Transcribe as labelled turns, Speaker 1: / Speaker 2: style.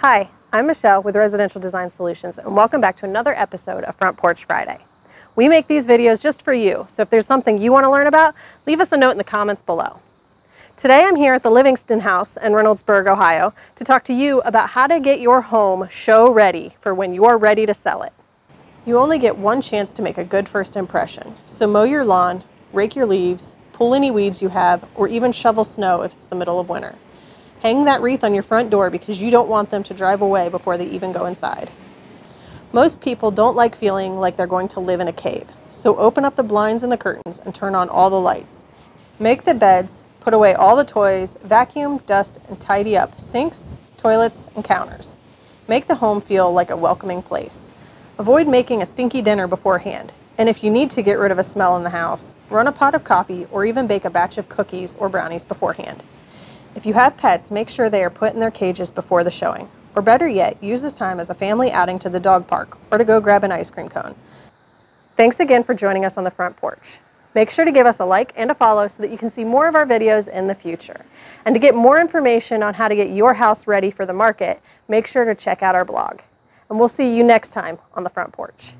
Speaker 1: Hi, I'm Michelle with Residential Designed Solutions and welcome back to another episode of Front Porch Friday. We make these videos just for you, so if there's something you want to learn about, leave us a note in the comments below. Today I'm here at the Livingston House in Reynoldsburg, Ohio to talk to you about how to get your home show ready for when you're ready to sell it. You only get one chance to make a good first impression, so mow your lawn, rake your leaves, pull any weeds you have, or even shovel snow if it's the middle of winter. Hang that wreath on your front door because you don't want them to drive away before they even go inside. Most people don't like feeling like they're going to live in a cave, so open up the blinds and the curtains and turn on all the lights. Make the beds, put away all the toys, vacuum, dust, and tidy up sinks, toilets, and counters. Make the home feel like a welcoming place. Avoid making a stinky dinner beforehand, and if you need to get rid of a smell in the house, run a pot of coffee or even bake a batch of cookies or brownies beforehand. If you have pets, make sure they are put in their cages before the showing. Or better yet, use this time as a family outing to the dog park or to go grab an ice cream cone. Thanks again for joining us on the front porch. Make sure to give us a like and a follow so that you can see more of our videos in the future. And to get more information on how to get your house ready for the market, make sure to check out our blog. And we'll see you next time on the front porch.